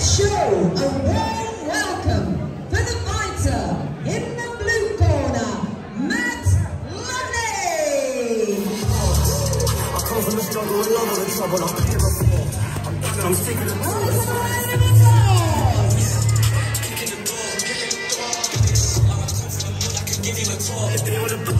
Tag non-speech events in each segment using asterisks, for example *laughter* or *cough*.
show a warm welcome for the fighter in the blue corner, Matt Lundy. I'm the I'm Kicking the kicking the. I'm I can give you a.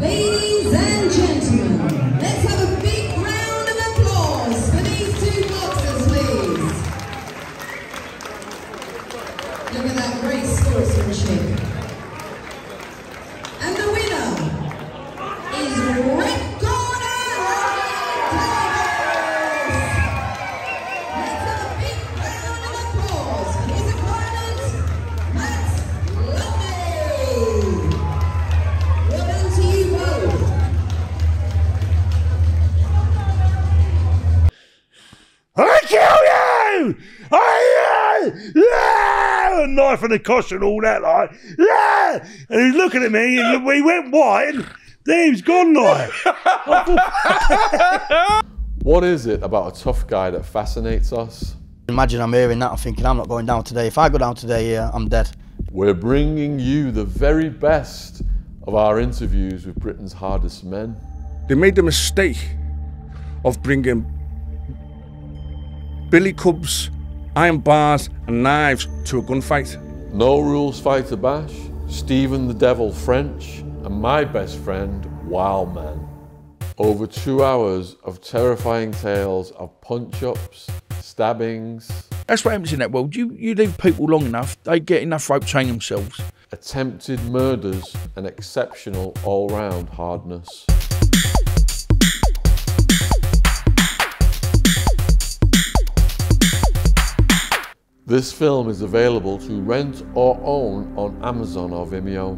Ladies yeah! A knife and a kosh and all that, like yeah! And he's looking at me, and he went white, and then he was gone, like. *laughs* What is it about a tough guy that fascinates us? Imagine I'm hearing that, I'm thinking I'm not going down today. If I go down today, yeah, I'm dead. We're bringing you the very best of our interviews with Britain's hardest men. They made the mistake of bringing billy clubs, iron bars, and knives to a gunfight. No Rules Fighter Bash, Stephen the Devil French, and my best friend, Wild Man. Over two hours of terrifying tales of punch ups, stabbings, That's what happens in that world. You you leave people long enough, they get enough rope train themselves. attempted murders, and exceptional all round hardness. This film is available to rent or own on Amazon or Vimeo.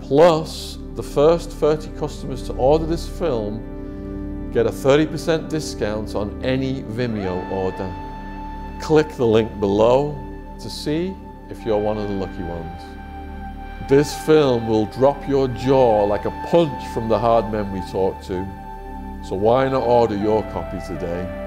Plus, the first 30 customers to order this film get a 30% discount on any Vimeo order. Click the link below to see if you're one of the lucky ones. This film will drop your jaw like a punch from the hard men we talked to. So why not order your copy today?